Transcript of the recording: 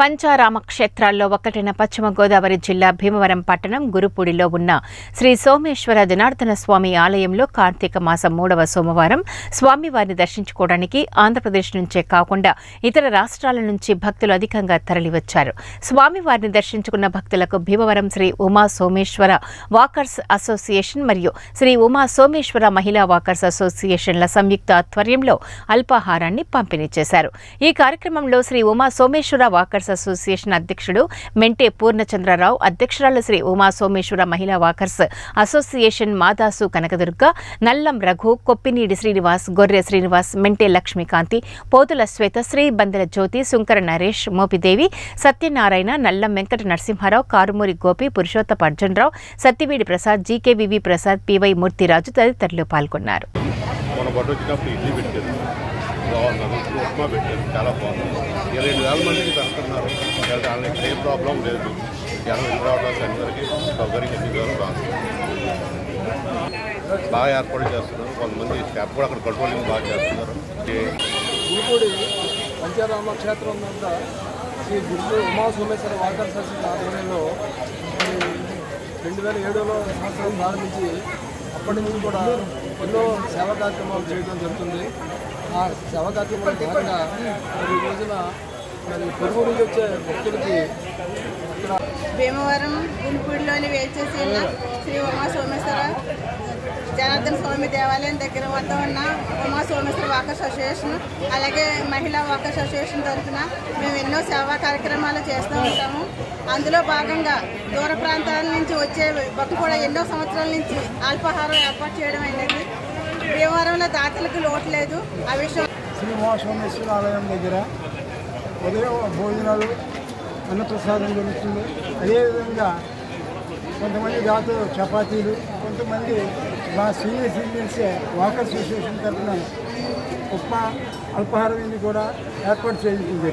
పంచారామ క్షేత్రాల్లో ఒకటైన పశ్చిమ గోదావరి జిల్లా భీమవరం పట్టణం గురుపూడిలో ఉన్న శ్రీ సోమేశ్వర జనార్దన స్వామి ఆలయంలో కార్తీక మాసం మూడవ సోమవారం స్వామివారిని దర్శించుకోవడానికి ఆంధ్రప్రదేశ్ నుంచే కాకుండా ఇతర రాష్ట్రాల నుంచి భక్తులు అధికంగా తరలివచ్చారు. స్వామివారిని దర్శించుకున్న భక్తులకు భీమవరం శ్రీ ఉమా సోమేశ్వర వాకర్స్ అసోసియేషన్ మరియు శ్రీ ఉమా సోమేశ్వర మహిళా వాకర్స్ అసోసియేషన్ల సంయుక్త ఆధ్వర్యంలో అల్పాహారాన్ని పంపిణీ చేశారు. ఈ కార్యక్రమంలో శ్రీ ఉమా సోమేశ్వర వాకర్స్ అసోసియేషన్ అధ్యక్షుడు మెంటే పూర్ణచంద్రరావు అధ్యక్షురాలు శ్రీ ఉమా సోమేశ్వర మహిళా walkers association Madasu Kanakadurga Nallam Raghu Koppineedi Srinivas Gorre Srinivas Mente Lakshmikanthi Pothula Swethasri Bandela Jyothi Sunkara Naresh Mopidevi Satyanarayana Nallam Venkata Narasimharao Karumuri Gopi Purushottapa Arjunarao Satyavedi Prasad G K V V Prasad P Y Murthyraju తదితరులు పాల్గొన్నారు. మన బట్ట వచ్చినప్పుడు ఇడ్లీ పెట్టారు. బాగున్నారు ఉప్మా పెట్టారు. చాలా బాగుంది. ఇరవై వేల మందికి పెడుతున్నారు. వాళ్ళకి ఏ ప్రాబ్లం లేదు. జనం ఇల్లు రావడానికి అందరికీ సౌకర్యం ఎన్ని వేలు బాగుంది బాగా ఏర్పాటు చేస్తున్నారు. కొంతమంది స్టాఫ్ కూడా అక్కడ కంట్రోలింగ్ బాగా చేస్తున్నారు. ఈ గురుపూడి పంచారామ క్షేత్రం వద్ద శ్రీ గురు ఉమా సోమేశ్వర వాటర్ సొసైటీ ఆధ్వర్యంలో రెండు వేల ఏడులో సంవత్సరం ప్రారంభించి అప్పటి నుంచి కూడా ఎన్నో సేవా కార్యక్రమాలు చేయడం జరుగుతుంది. ఆ సేవా కార్యక్రమాల భాగంగా మరి ఈ రోజున మరి పొరుగు నుంచి వచ్చే భక్తులకి భీమవరం గుంపూడిలోని వేచేసి ఉన్న శ్రీ ఉమా సోమేశ్వర జనార్దన స్వామి దేవాలయం దగ్గర వద్ద ఉన్న ఉమా సోమేశ్వర వాకర్స్ అసోసియేషన్ అలాగే మహిళా వాకర్స్ అసోసియేషన్ తరఫున మేము ఎన్నో సేవా కార్యక్రమాలు చేస్తూ ఉంటాము. అందులో భాగంగా దూర ప్రాంతాల నుంచి వచ్చే భక్తులు కూడా ఎన్నో సంవత్సరాల నుంచి అల్పాహారం ఏర్పాటు చేయడం అనేది భీమవరంలో దాతలకు లోటు లేదు. ఆ విషయం శ్రీ ఆలయం దగ్గర ఉదయం భోజనాలు అన్నప్రసాదం జరుగుతుంది. అదేవిధంగా కొంతమంది దాతలు చపాతీలు కొంతమంది మా సీనియర్ సిటిజన్స్ వాకర్ అసోసియేషన్ తరఫున ఉప్మా అల్పాహారం కూడా ఏర్పాటు చేయించింది.